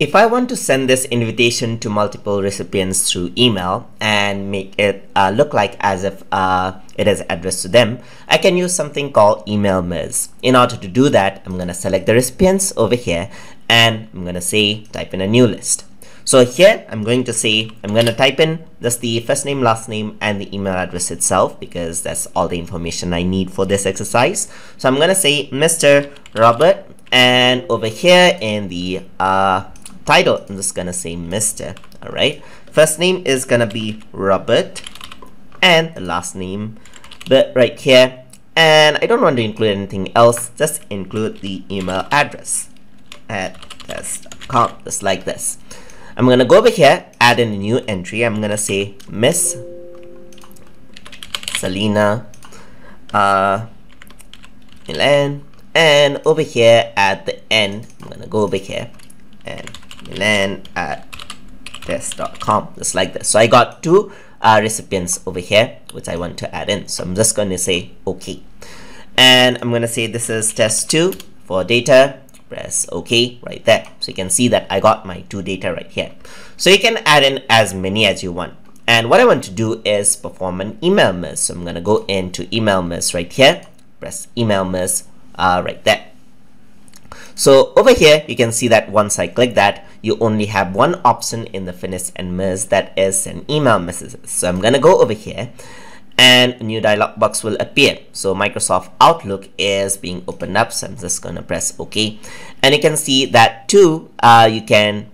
If I want to send this invitation to multiple recipients through email and make it uh, look like as if uh, it is addressed to them, I can use something called email merge. In order to do that, I'm going to select the recipients over here and I'm going to say type in a new list. So here I'm going to say, I'm going to type in just the first name, last name, and the email address itself because that's all the information I need for this exercise. So I'm going to say Mr. Robert and over here in the uh, title, I'm just to say Mr. All right. First name is to be Robert and the last name, but right here. And I don't want to include anything else, just include the email address at test.com, just like this. I'm gonna go over here, add in a new entry. I'm gonna say Miss Selena uh, Milan. And over here at the end, I'm gonna go over here and at test.com, just like this. So I got two uh, recipients over here, which I want to add in. So I'm just going to say OK. And I'm going to say this is test 2 for data press OK right there. So you can see that I got my two data right here. So you can add in as many as you want. And what I want to do is perform an email merge. So I'm going to go into email merge right here, press email merge uh, right there. So over here, you can see that once I click that, you only have one option in the finish and merge that is an email messages. So I'm going to go over here and a new dialog box will appear. So Microsoft Outlook is being opened up. So I'm just going to press OK. And you can see that too, uh, you can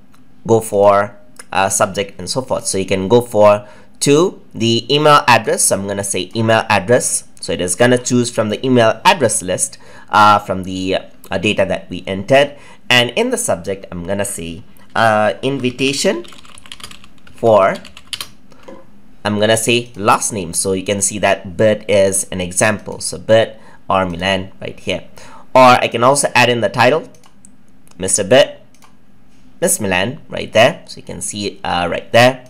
go for uh, subject and so forth. So you can go for to the email address. So I'm going to say email address. So it is going to choose from the email address list uh, from the uh, data that we entered. And in the subject, I'm to say uh, invitation for I'm gonna say last name. So you can see that Bert is an example. So Bert or Milan right here. Or I can also add in the title Mr. Bert Miss Milan right there. So you can see it uh, right there.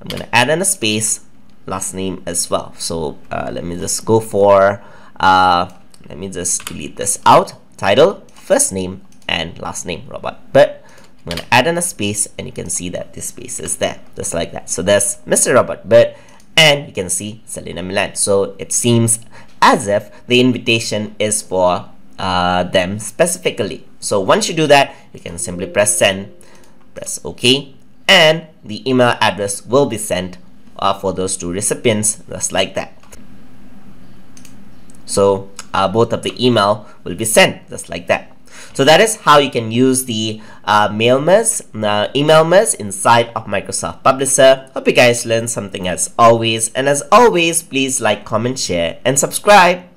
I'm gonna add in a space last name as well. So uh, let me just go for uh, let me just delete this out title first name and last name Robert Bert I'm going to add in a space and you can see that this space is there just like that. So there's Mr. Robert Bert and you can see Selena Milan. So it seems as if the invitation is for uh, them specifically. So once you do that, you can simply press send, press OK, and the email address will be sent uh, for those two recipients just like that. So uh, both of the email will be sent just like that. So that is how you can use the uh, mail merge, uh, email merge inside of Microsoft Publisher. Hope you guys learned something as always. And as always, please like, comment, share, and subscribe.